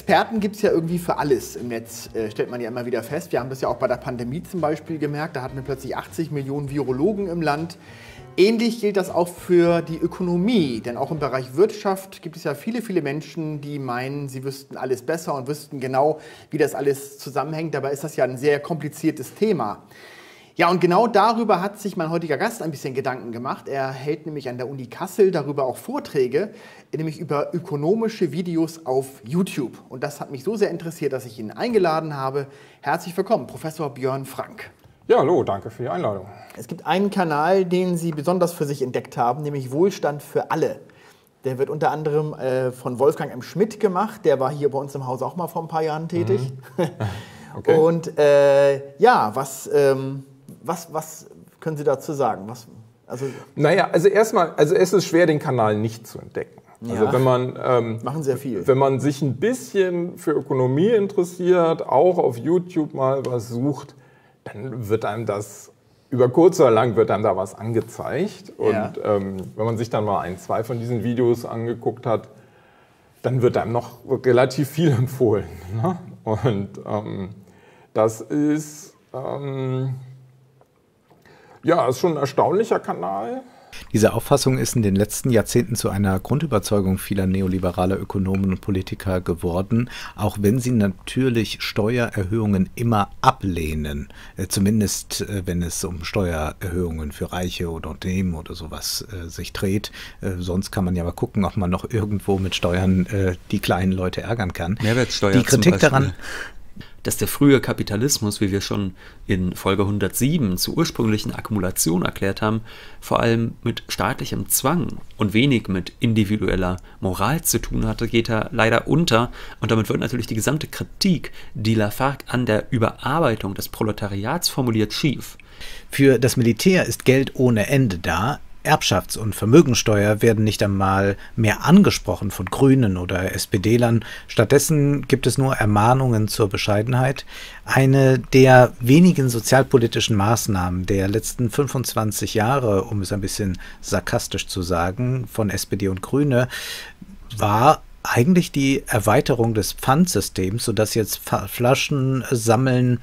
Experten gibt es ja irgendwie für alles im Netz, äh, stellt man ja immer wieder fest. Wir haben das ja auch bei der Pandemie zum Beispiel gemerkt. Da hatten wir plötzlich 80 Millionen Virologen im Land. Ähnlich gilt das auch für die Ökonomie, denn auch im Bereich Wirtschaft gibt es ja viele, viele Menschen, die meinen, sie wüssten alles besser und wüssten genau, wie das alles zusammenhängt. Dabei ist das ja ein sehr kompliziertes Thema. Ja, und genau darüber hat sich mein heutiger Gast ein bisschen Gedanken gemacht. Er hält nämlich an der Uni Kassel darüber auch Vorträge, nämlich über ökonomische Videos auf YouTube. Und das hat mich so sehr interessiert, dass ich ihn eingeladen habe. Herzlich willkommen, Professor Björn Frank. Ja, hallo, danke für die Einladung. Es gibt einen Kanal, den Sie besonders für sich entdeckt haben, nämlich Wohlstand für alle. Der wird unter anderem äh, von Wolfgang M. Schmidt gemacht. Der war hier bei uns im Haus auch mal vor ein paar Jahren tätig. Mhm. Okay. Und äh, ja, was, ähm, was, was können Sie dazu sagen? Was, also naja, also erstmal, also es ist schwer, den Kanal nicht zu entdecken. Also ja. Also wenn man ähm, machen sehr viel. Wenn man sich ein bisschen für Ökonomie interessiert, auch auf YouTube mal was sucht, dann wird einem das über kurz oder lang wird einem da was angezeigt. Und ja. ähm, wenn man sich dann mal ein, zwei von diesen Videos angeguckt hat, dann wird einem noch relativ viel empfohlen. Ne? Und ähm, das ist, ähm, ja, ist schon ein erstaunlicher Kanal. Diese Auffassung ist in den letzten Jahrzehnten zu einer Grundüberzeugung vieler neoliberaler Ökonomen und Politiker geworden, auch wenn sie natürlich Steuererhöhungen immer ablehnen. Äh, zumindest äh, wenn es um Steuererhöhungen für Reiche oder Unternehmen oder sowas äh, sich dreht. sonst kann man ja mal gucken, ob man noch irgendwo mit Steuern die kleinen Leute ärgern kann. Mehrwertsteuer die Kritik daran dass der frühe Kapitalismus, wie wir schon in Folge 107 zur ursprünglichen Akkumulation erklärt haben, vor allem mit staatlichem Zwang und wenig mit individueller Moral zu tun hatte, geht da leider unter und damit wird natürlich die gesamte Kritik, die Lafargue an der Überarbeitung des Proletariats formuliert, schief. Für das Militär ist Geld ohne Ende da, Erbschafts- und Vermögensteuer werden nicht einmal mehr angesprochen von Grünen oder SPD-Lern. Stattdessen gibt es nur Ermahnungen zur Bescheidenheit. Eine der wenigen sozialpolitischen Maßnahmen der letzten 25 Jahre, um es ein bisschen sarkastisch zu sagen, von SPD und Grüne, war eigentlich die Erweiterung des Pfandsystems, sodass jetzt Flaschen sammeln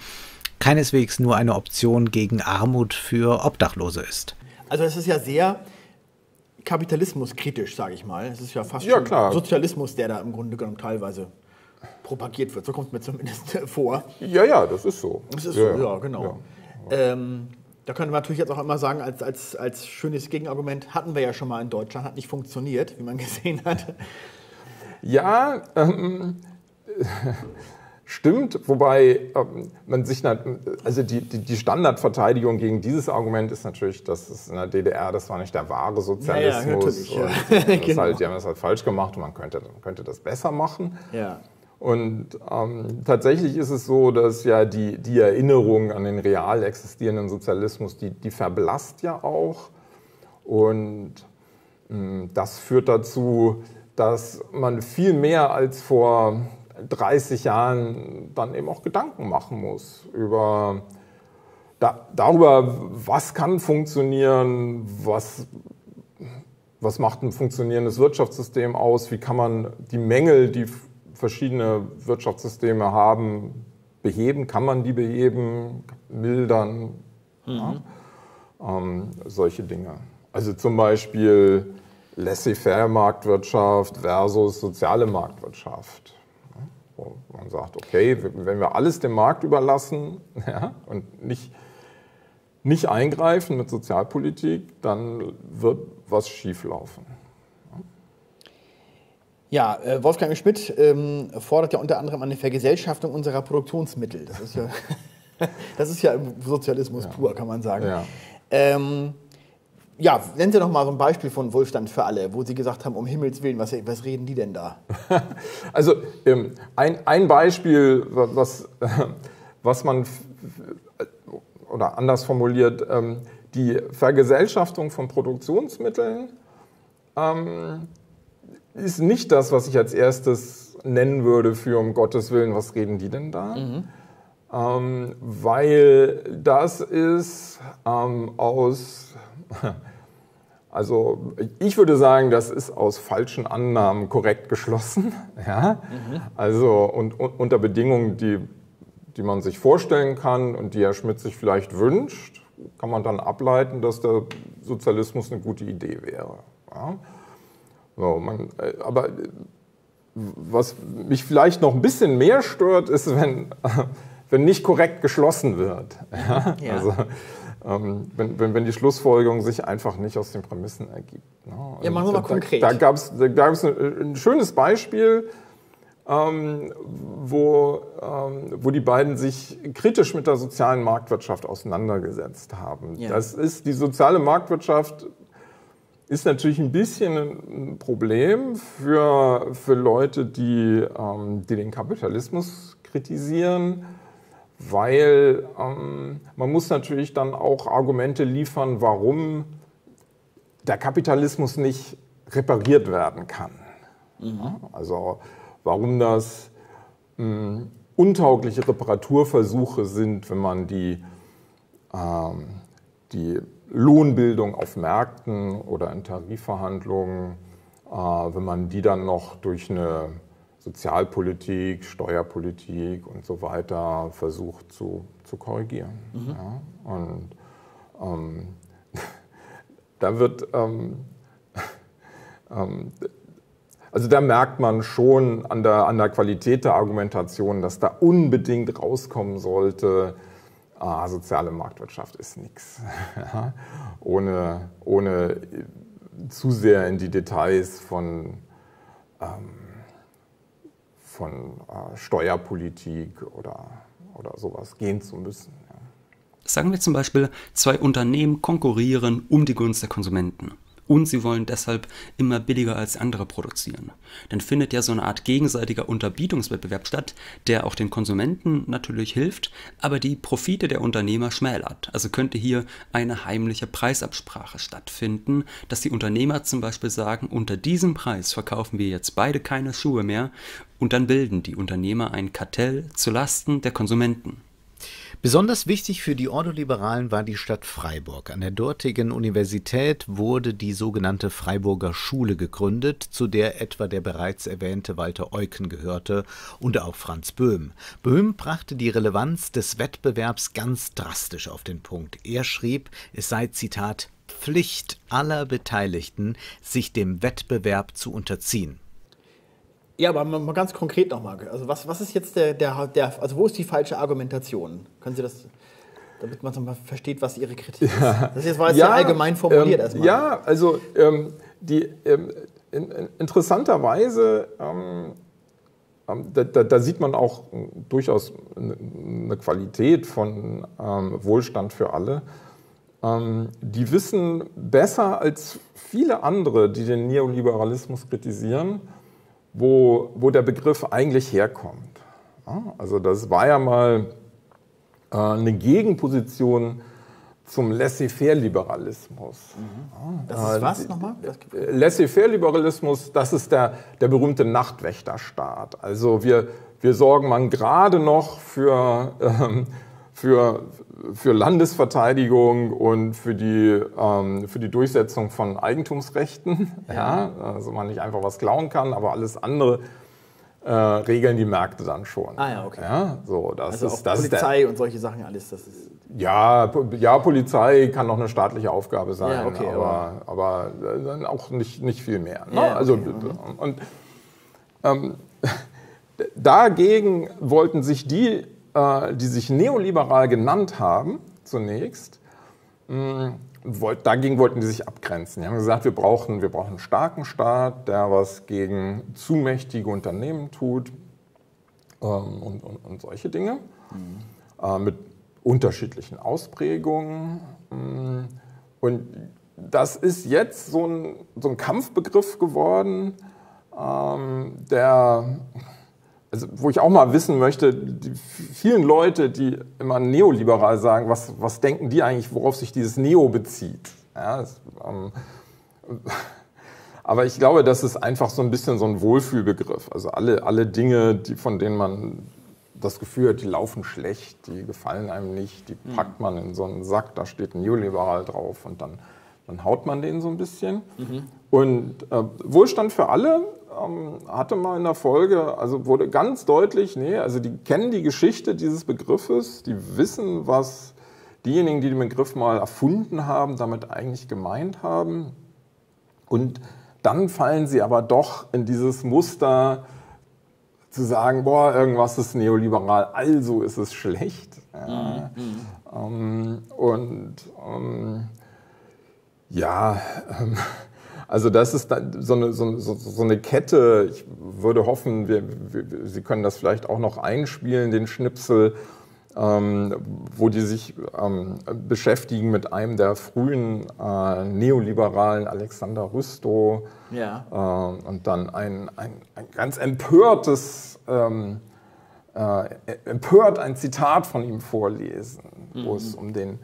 keineswegs nur eine Option gegen Armut für Obdachlose ist. Also es ist ja sehr kapitalismuskritisch, sage ich mal. Es ist ja fast ja, klar. Sozialismus, der da im Grunde genommen teilweise propagiert wird. So kommt es mir zumindest vor. Ja, ja, das ist so. Das ist ja, so, ja, genau. Ja. Ähm, da können wir natürlich jetzt auch immer sagen, als, als, als schönes Gegenargument, hatten wir ja schon mal in Deutschland, hat nicht funktioniert, wie man gesehen hat. Ja, ähm, Stimmt, wobei ähm, man sich, also die, die, die, Standardverteidigung gegen dieses Argument ist natürlich, dass es in der DDR, das war nicht der wahre Sozialismus. Ja, ja, ja. Und genau. halt, die haben das halt falsch gemacht und man könnte, man könnte das besser machen. Ja. Und ähm, tatsächlich ist es so, dass ja die, die Erinnerung an den real existierenden Sozialismus, die, die verblasst ja auch. Und mh, hm, das führt dazu, dass man viel mehr als vor 30 Jahren dann eben auch Gedanken machen muss über da, darüber, was kann funktionieren, was, was macht ein funktionierendes Wirtschaftssystem aus, wie kann man die Mängel, die verschiedene Wirtschaftssysteme haben, beheben, kann man die beheben, mildern, mhm. ja? ähm, solche Dinge. Also zum Beispiel laissez-faire Marktwirtschaft versus soziale Marktwirtschaft wo man sagt, okay, wenn wir alles dem Markt überlassen ja, und nicht, nicht eingreifen mit Sozialpolitik, dann wird was schieflaufen. Ja, äh, Wolfgang Schmidt ähm, fordert ja unter anderem eine Vergesellschaftung unserer Produktionsmittel. Das ist ja, das ist ja Sozialismus ja. pur, kann man sagen. Ja. Ähm, ja, nennen Sie doch mal so ein Beispiel von Wohlstand für alle, wo Sie gesagt haben, um Himmels Willen, was, was reden die denn da? Also ähm, ein, ein Beispiel, was, was man, oder anders formuliert, ähm, die Vergesellschaftung von Produktionsmitteln ähm, ist nicht das, was ich als erstes nennen würde für um Gottes Willen, was reden die denn da? Mhm. Ähm, weil das ist ähm, aus Also ich würde sagen, das ist aus falschen Annahmen korrekt geschlossen. Ja? Mhm. Also und, und, unter Bedingungen, die, die man sich vorstellen kann und die Herr Schmidt sich vielleicht wünscht, kann man dann ableiten, dass der Sozialismus eine gute Idee wäre. Ja? So, man, äh, aber was mich vielleicht noch ein bisschen mehr stört, ist, wenn, wenn nicht korrekt geschlossen wird. Ja? Ja. Also, ähm, wenn, wenn, wenn, die Schlussfolgerung sich einfach nicht aus den Prämissen ergibt. Ne? Ja, machen wir mal da, konkret. Da, da gab es ein, ein, schönes Beispiel, ähm, wo, ähm, wo die beiden sich kritisch mit der sozialen Marktwirtschaft auseinandergesetzt haben. Ja. Das ist die soziale Marktwirtschaft ist natürlich ein bisschen ein Problem für, für Leute, die, ähm, die den Kapitalismus kritisieren, weil ähm, man muss natürlich dann auch Argumente liefern, warum der Kapitalismus nicht repariert werden kann. Mhm. Also warum das ähm, untaugliche Reparaturversuche sind, wenn man die, ähm, die Lohnbildung auf Märkten oder in Tarifverhandlungen, äh, wenn man die dann noch durch eine Sozialpolitik, Steuerpolitik und so weiter versucht zu, zu korrigieren. Mhm. Ja? Und ähm, da wird, ähm, ähm, also da merkt man schon an der, an der Qualität der Argumentation, dass da unbedingt rauskommen sollte, ah, soziale Marktwirtschaft ist nichts. ohne, ohne zu sehr in die Details von, ähm, von äh, Steuerpolitik oder, oder sowas gehen zu müssen. Ja. Sagen wir zum Beispiel, zwei Unternehmen konkurrieren um die Gunst der Konsumenten und sie wollen deshalb immer billiger als andere produzieren. Dann findet ja so eine Art gegenseitiger Unterbietungswettbewerb statt, der auch den Konsumenten natürlich hilft, aber die Profite der Unternehmer schmälert. Also könnte hier eine heimliche Preisabsprache stattfinden, dass die Unternehmer zum Beispiel sagen, unter diesem Preis verkaufen wir jetzt beide keine Schuhe mehr und dann bilden die Unternehmer ein Kartell zu Lasten der Konsumenten. Besonders wichtig für die Ordoliberalen war die Stadt Freiburg. An der dortigen Universität wurde die sogenannte Freiburger Schule gegründet, zu der etwa der bereits erwähnte Walter Eucken gehörte und auch Franz Böhm. Böhm brachte die Relevanz des Wettbewerbs ganz drastisch auf den Punkt. Er schrieb, es sei Zitat Pflicht aller Beteiligten, sich dem Wettbewerb zu unterziehen. Ja, aber mal ganz konkret nochmal. Also was, was ist jetzt der, der, der, also wo ist die falsche Argumentation? Können Sie das, damit man mal versteht, was Ihre Kritik ist? Das jetzt war jetzt ja, allgemein formuliert ähm, erstmal. Ja, also ähm, die, ähm, in, in, interessanterweise, ähm, ähm, da, da, da, sieht man auch durchaus eine Qualität von ähm, Wohlstand für alle. die wissen besser als viele andere, die den Neoliberalismus kritisieren, wo, wo der Begriff eigentlich herkommt. Also das war ja mal äh, eine Gegenposition zum Laissez-faire-Liberalismus. Mhm. Das ist was nochmal? Laissez-faire-Liberalismus, das ist der, der berühmte Nachtwächterstaat. Also wir, wir sorgen man gerade noch für, ähm, für, für Landesverteidigung und für die, ähm, für die Durchsetzung von Eigentumsrechten. Ja. ja. also man nicht einfach was klauen kann, aber alles andere äh, regeln die Märkte dann schon. Ah ja, okay. Ja, so, das also ist, auch das Polizei der, und solche Sachen alles, das ist... Ja, ja, Polizei kann noch eine staatliche Aufgabe sein, ja, okay, aber, aber, aber äh, auch nicht, nicht viel mehr. Ne? Ja, also, okay. und, ähm, dagegen wollten sich die die sich neoliberal genannt haben, zunächst, mm, dagegen wollten die sich abgrenzen. Die haben gesagt, wir brauchen, wir brauchen einen starken Staat, der was gegen zu mächtige Unternehmen tut ähm, und, und, und, solche Dinge. Mhm. mit unterschiedlichen Ausprägungen. Mm, und das ist jetzt so ein, so ein Kampfbegriff geworden, ähm, der also wo ich auch mal wissen möchte, die vielen Leute, die immer neoliberal sagen, was, was denken die eigentlich, worauf sich dieses Neo bezieht? Ja, das, ähm, aber ich glaube, das ist einfach so ein bisschen so ein Wohlfühlbegriff. Also alle, alle Dinge, die, von denen man das Gefühl hat, die laufen schlecht, die gefallen einem nicht, die mhm. packt man in so einen Sack, da steht neoliberal drauf und dann dann haut man den so ein bisschen. Mhm. Und äh, Wohlstand für alle ähm, hatte mal in der Folge, also wurde ganz deutlich, nee, also die kennen die Geschichte dieses Begriffes, die wissen, was diejenigen, die den Begriff mal erfunden haben, damit eigentlich gemeint haben. Und dann fallen sie aber doch in dieses Muster zu sagen, boah, irgendwas ist neoliberal, also ist es schlecht. Ja. Mhm. Ähm, und ähm, ja, ähm, also das ist so eine, so, so eine, Kette. Ich würde hoffen, wir, wir, Sie können das vielleicht auch noch einspielen, den Schnipsel, ähm, wo die sich ähm, beschäftigen mit einem der frühen äh, Neoliberalen, Alexander Rüstow. Ja. Äh, und dann ein, ein, ein ganz empörtes, ähm, äh, empört ein Zitat von ihm vorlesen, mhm. wo es um den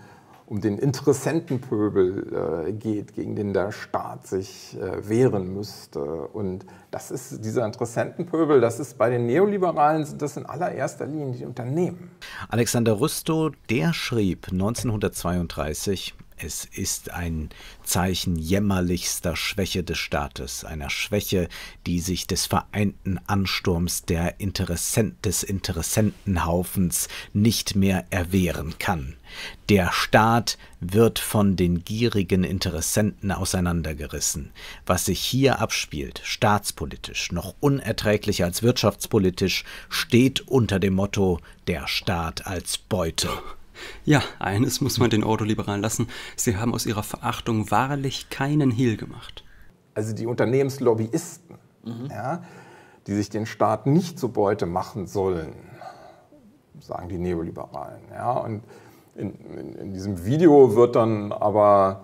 um den Interessentenpöbel äh, geht, gegen den der Staat sich äh, wehren müsste. Und das ist dieser Interessentenpöbel, das ist bei den Neoliberalen sind das in allererster Linie die Unternehmen. Alexander Rüstow, der schrieb 1932 es ist ein Zeichen jämmerlichster Schwäche des Staates, einer Schwäche, die sich des vereinten Ansturms der Interessent des Interessentenhaufens nicht mehr erwehren kann. Der Staat wird von den gierigen Interessenten auseinandergerissen. Was sich hier abspielt, staatspolitisch, noch unerträglicher als wirtschaftspolitisch, steht unter dem Motto der Staat als Beute. Ja, eines muss man den Ordoliberalen lassen. Sie haben aus ihrer Verachtung wahrlich keinen Hehl gemacht. Also die Unternehmenslobbyisten, mhm. ja, die sich den Staat nicht zur Beute machen sollen, sagen die Neoliberalen. Ja, und in, in, in diesem Video wird dann aber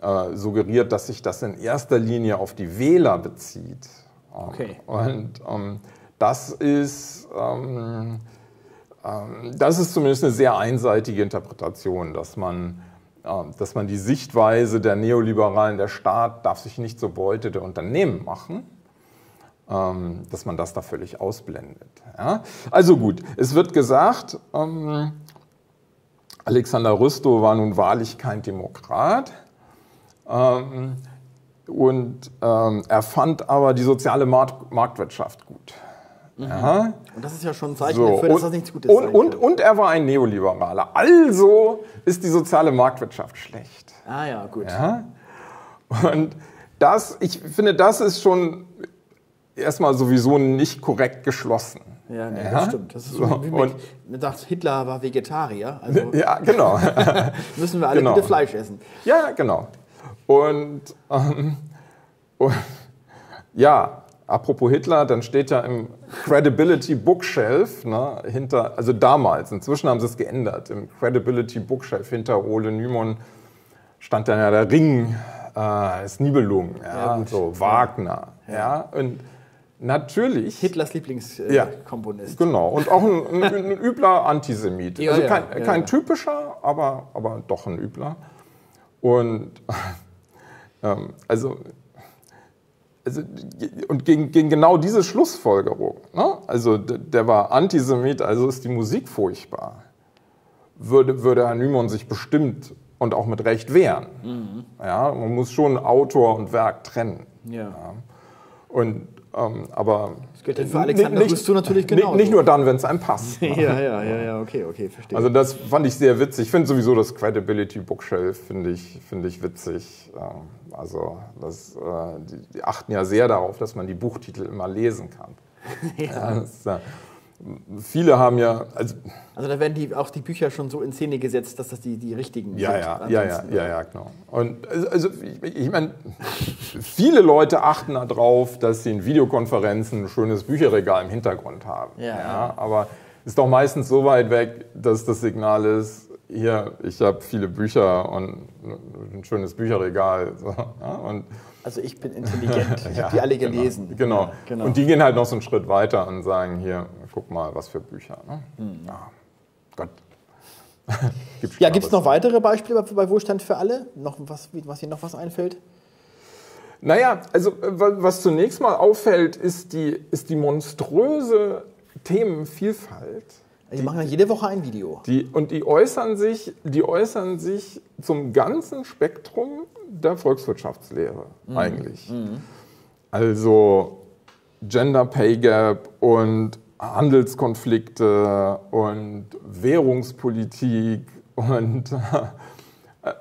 äh, suggeriert, dass sich das in erster Linie auf die Wähler bezieht. Okay. Und ähm, das ist ähm, das ist zumindest eine sehr einseitige Interpretation, dass man, ähm, dass man die Sichtweise der Neoliberalen, der Staat darf sich nicht zur Beute der Unternehmen machen, ähm, dass man das da völlig ausblendet. Also gut, es wird gesagt, Alexander Rüstow war nun wahrlich kein Demokrat. und er fand aber die soziale Marktwirtschaft gut. Mhm. Ja. Und das ist ja schon ein Zeichen so. dafür, dass das nichts Gutes ist. Und, und, und er war ein Neoliberaler. Also ist die soziale Marktwirtschaft schlecht. Ah ja, gut. Ja? Und das, ich finde, das ist schon erstmal sowieso nicht korrekt geschlossen. Ja, nee, ja? das stimmt. Das ist so, wie mit, man sagt, Hitler war Vegetarier. Also ja, genau. müssen wir alle genau. bitte Fleisch essen. Ja, genau. Und, ähm, und ja, Apropos Hitler, dann steht ja im Credibility Bookshelf ne, hinter, also damals, inzwischen haben sie es geändert, im Credibility Bookshelf hinter Ole Nymon stand dann ja der Ring, äh, das Nibelung, ja, ja so Wagner, ja. ja. und natürlich Hitlers Lieblingskomponist. Äh, genau und auch ein, ein, ein übler Antisemit, ja, also kein, kein typischer, aber aber doch ein übler und ähm, also also, und gegen, gegen, genau diese Schlussfolgerung, ne? also der war Antisemit, also ist die Musik furchtbar, würde, würde Herr Nymon sich bestimmt und auch mit Recht wehren. Mhm. Ja, man muss schon Autor und Werk trennen. Ja. ja. Und, ähm, aber das gilt für Alexander nicht, du natürlich genau. Nicht, nicht nur dann, wenn es einem passt. ja, ja, ja, ja, okay, okay, verstehe. Also das fand ich sehr witzig. Ich finde sowieso das Credibility Bookshelf finde ich, find ich witzig. Ähm, also das, äh, die, die, achten ja sehr darauf, dass man die Buchtitel immer lesen kann. ja. das, äh, viele haben ja. Also, also da werden die, auch die Bücher schon so in Szene gesetzt, dass das die, die richtigen ja, sind. Ja, ja, ja, ja, ja, genau. Und also, also ich, ich meine, viele Leute achten darauf, dass sie in Videokonferenzen ein schönes Bücherregal im Hintergrund haben. Ja, ja. Aber ist doch meistens so weit weg, dass das Signal ist, hier, ich habe viele Bücher und ein schönes Bücherregal. So, ja, und also ich bin intelligent, ich ja, habe die alle genau. gelesen. Genau. Ja, genau. Und die gehen halt noch so einen Schritt weiter und sagen, hier, guck mal, was für Bücher. Ne? Hm. Ja, Gott. gibt's ja, gibt es noch weitere Beispiele bei Wohlstand für alle? Noch was, was Ihnen noch was einfällt? Naja, also was zunächst mal auffällt, ist die, ist die monströse Themenvielfalt Die, machen ja jede Woche ein Video. Die, und die äußern, sich, die äußern sich zum ganzen Spektrum der Volkswirtschaftslehre mhm. eigentlich. Mhm. Also Gender Pay Gap und Handelskonflikte und Währungspolitik und äh,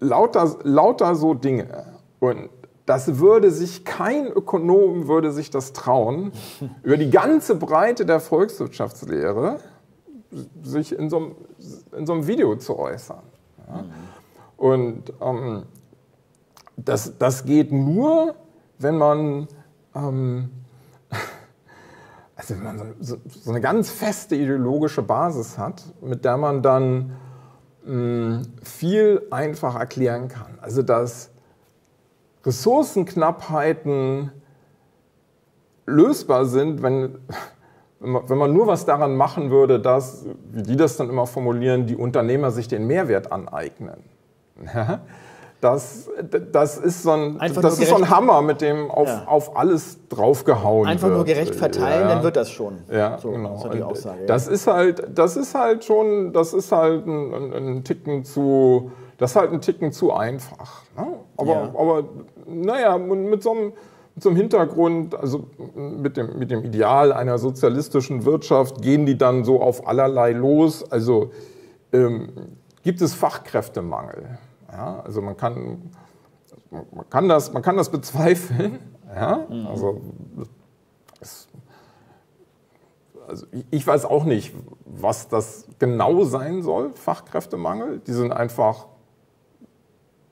lauter, lauter so Dinge. Und das würde sich kein Ökonom würde sich das trauen, über die ganze Breite der Volkswirtschaftslehre sich in so einem, in so einem Video zu äußern. Und ähm, das, das geht nur, wenn man, ähm, also wenn man so, so, eine ganz feste ideologische Basis hat, mit der man dann mh, mm, viel einfach erklären kann. Also dass Ressourcenknappheiten lösbar sind, wenn, wenn man nur was daran machen würde, dass, wie die das dann immer formulieren, die Unternehmer sich den Mehrwert aneignen. Das, das ist so ein, das ist so ein Hammer, mit dem auf, ja. auf alles draufgehauen Einfach wird. nur gerecht verteilen, ja. dann wird das schon. Ja, so, genau. So die Aussage, das, ist halt, das ist halt schon, das ist halt ein, ein, ein Ticken zu, das ist halt ein Ticken zu einfach. Ne? Aber, ja. aber naja, mit so einem mit so einem Hintergrund, also mit dem, mit dem Ideal einer sozialistischen Wirtschaft, gehen die dann so auf allerlei los. Also ähm, gibt es Fachkräftemangel. Ja, also man kann, man, kann das, man kann das bezweifeln. Ja? Mhm. Also, es, also ich weiß auch nicht, was das genau sein soll, Fachkräftemangel. Die sind einfach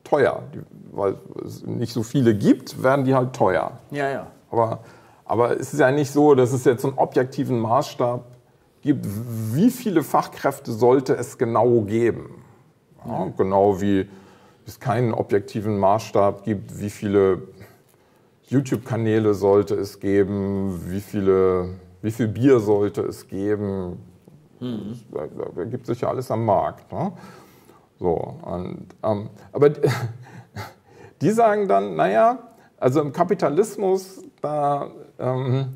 teuer. Die, weil es nicht so viele gibt, werden die halt teuer. Ja, ja. Aber, aber es ist ja nicht so, dass es jetzt einen objektiven Maßstab gibt, wie viele Fachkräfte sollte es genau geben. Ja, genau wie es keinen objektiven Maßstab gibt, wie viele YouTube-Kanäle sollte es geben, wie, viele, wie viel Bier sollte es geben. Mhm. Da, da, gibt es ja alles am Markt. Ne? So, und, ähm, aber die sagen dann, naja, also im Kapitalismus, da ähm,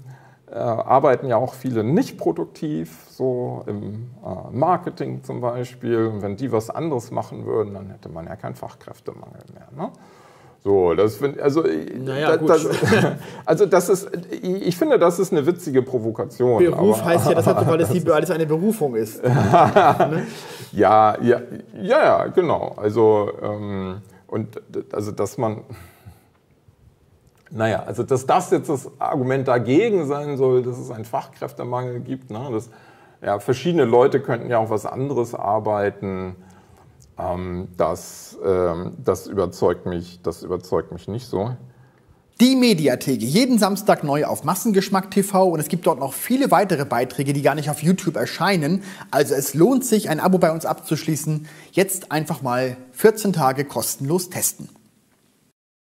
äh, arbeiten ja auch viele nicht produktiv, so im äh, Marketing zum Beispiel. Und wenn die was anderes machen würden, dann hätte man ja keinen Fachkräftemangel mehr. Ne? So, das find, also, naja, das, also das ist, ich finde, das ist eine witzige Provokation. Beruf aber, heißt ja deshalb, weil es die, alles eine Berufung ist. ne? ja, ja, ja, ja, genau. Also, ähm, und also, dass man, naja, also dass das jetzt das Argument dagegen sein soll, dass es einen Fachkräftemangel gibt, ne, dass, ja, verschiedene Leute könnten ja auch was anderes arbeiten, ähm, das, ähm, das, überzeugt mich, das überzeugt mich nicht so. Die Mediatheke, jeden Samstag neu auf Massengeschmack TV und es gibt dort noch viele weitere Beiträge, die gar nicht auf YouTube erscheinen. Also es lohnt sich, ein Abo bei uns abzuschließen. Jetzt einfach mal 14 Tage kostenlos testen.